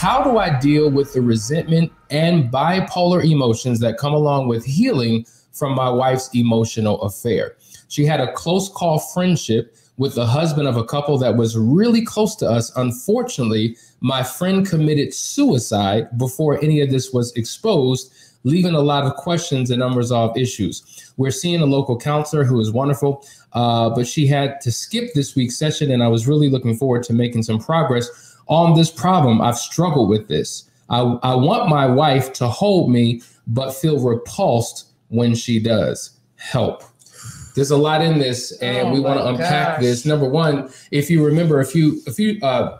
how do I deal with the resentment and bipolar emotions that come along with healing from my wife's emotional affair? She had a close call friendship with the husband of a couple that was really close to us. Unfortunately, my friend committed suicide before any of this was exposed, leaving a lot of questions and unresolved issues. We're seeing a local counselor who is wonderful, uh, but she had to skip this week's session, and I was really looking forward to making some progress on this problem. I've struggled with this. I, I want my wife to hold me, but feel repulsed when she does. Help. There's a lot in this, and oh we want to unpack gosh. this. Number one, if you remember a few a few uh,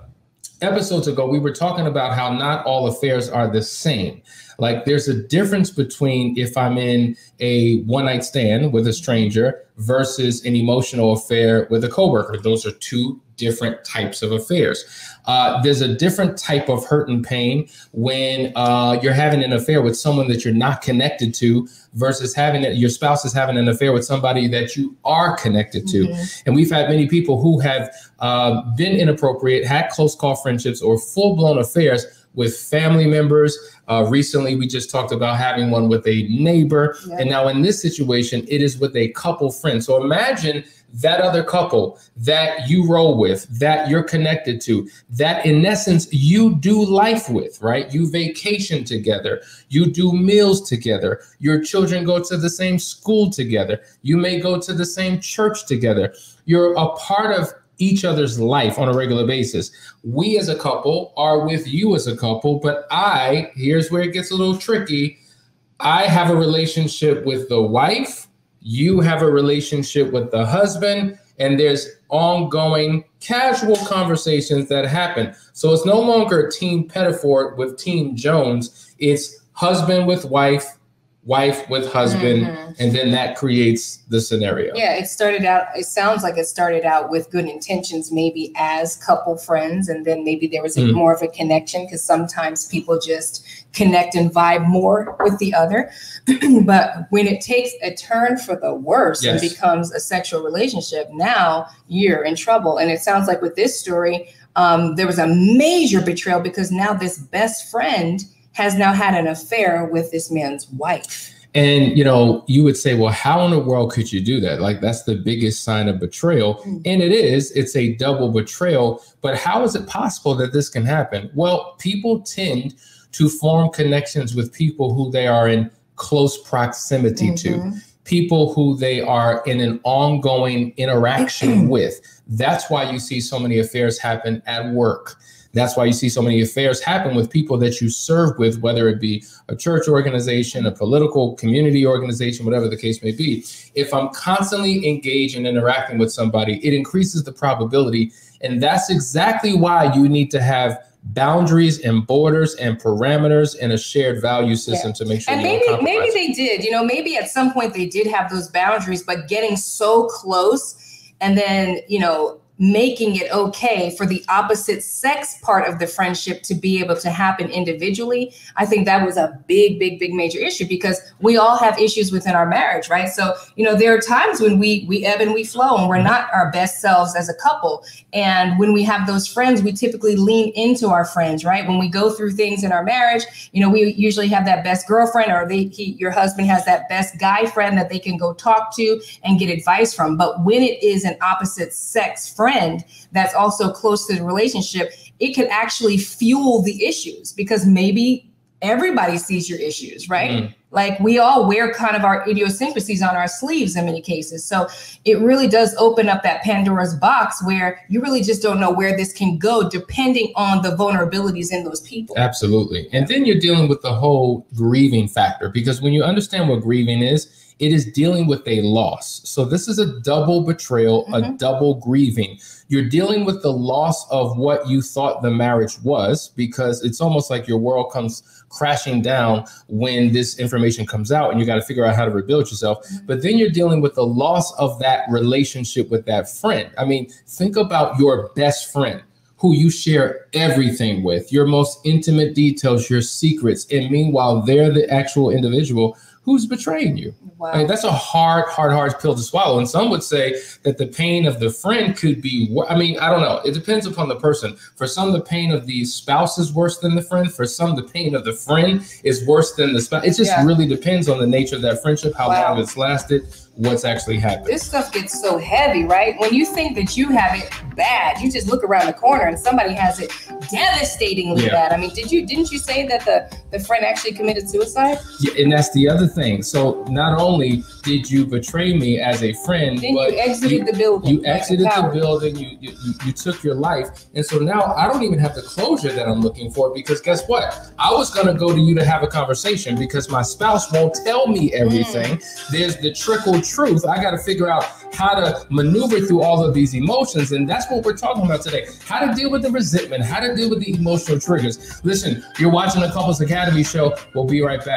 episodes ago, we were talking about how not all affairs are the same. Like there's a difference between if I'm in a one night stand with a stranger versus an emotional affair with a coworker. Those are two different types of affairs. Uh, there's a different type of hurt and pain when uh, you're having an affair with someone that you're not connected to versus having it, your spouse is having an affair with somebody that you are connected to. Mm-hmm. And we've had many people who have uh, been inappropriate, had close call friendships, or full blown affairs with family members. Uh, recently, we just talked about having one with a neighbor. And now, in this situation, it is with a couple friend. So imagine that other couple that you roll with, that you're connected to, that in essence you do life with, right? You vacation together, you do meals together, your children go to the same school together, you may go to the same church together. You're a part of each other's life on a regular basis. We as a couple are with you as a couple, but I, here's where it gets a little tricky. I have a relationship with the wife you have a relationship with the husband and there's ongoing casual conversations that happen. So it's no longer Team Pettiford with Team Jones. It's husband with wife, wife with husband, mm-hmm. and then that creates the scenario. Yeah, it started out, it sounds like it started out with good intentions, maybe as couple friends, and then maybe there was a, mm. more of a connection because sometimes people just connect and vibe more with the other. but when it takes a turn for the worse yes. and becomes a sexual relationship, now you're in trouble. And it sounds like with this story, um, there was a major betrayal because now this best friend has now had an affair with this man's wife. And you know, you would say, well, how in the world could you do that? Like that's the biggest sign of betrayal. Mm-hmm. And it is, it's a double betrayal. But how is it possible that this can happen? Well, people tend to form connections with people who they are in close proximity mm-hmm. to, people who they are in an ongoing interaction with. That's why you see so many affairs happen at work that's why you see so many affairs happen with people that you serve with, whether it be a church organization, a political community organization, whatever the case may be. If I'm constantly engaged and interacting with somebody, it increases the probability. And that's exactly why you need to have boundaries and borders and parameters and a shared value system yeah. to make sure and maybe maybe they did you know maybe at some point they did have those boundaries but getting so close and then you know making it okay for the opposite sex part of the friendship to be able to happen individually i think that was a big big big major issue because we all have issues within our marriage right? So you know there are times when we we ebb and we flow and we're not our best selves as a couple. And when we have those friends we typically lean into our friends right? When we go through things in our marriage you know we usually have that best girlfriend or they he, your husband has that best guy friend that they can go talk to and get advice from. But when it is an opposite sex friend friend that's also close to the relationship, it can actually fuel the issues because maybe everybody sees your issues, right? Mm. Like we all wear kind of our idiosyncrasies on our sleeves in many cases. So it really does open up that Pandora's box where you really just don't know where this can go depending on the vulnerabilities in those people. Absolutely. And then you're dealing with the whole grieving factor because when you understand what grieving is, it is dealing with a loss. So this is a double betrayal, mm-hmm. a double grieving. You're dealing with the loss of what you thought the marriage was because it's almost like your world comes crashing down when this information comes out and you got to figure out how to rebuild yourself. Mm-hmm. But then you're dealing with the loss of that relationship with that friend. I mean, think about your best friend who you share everything with, your most intimate details, your secrets. And meanwhile, they're the actual individual who's betraying you. Wow. I mean, that's a hard, hard, hard pill to swallow. And some would say that the pain of the friend could be, I mean, I don't know. It depends upon the person. For some, the pain of the spouse is worse than the friend. For some, the pain of the friend is worse than the spouse. It just Yeah. really depends on the nature of that friendship, how Wow. long it's lasted, what's actually happened. this stuff gets so heavy, right? When you think that you have it bad, you just look around the corner and somebody has it devastatingly Yeah. bad. I mean, did you didn't you say that the the friend actually committed suicide? Yeah, and that's the other thing. So not only did you betray me as a friend, Then but you exited the building. you like exited the building you, you you you took your life and so now i don't even have the closure that i'm looking for because guess what i was going to go to you to have a conversation because my spouse won't tell me everything Mm. there's the trickle truth i got to figure out how to maneuver through all of these emotions and that's what we're talking about today. How to deal with the resentment how to deal with the emotional triggers. Listen you're watching the couples academy show. We'll be right back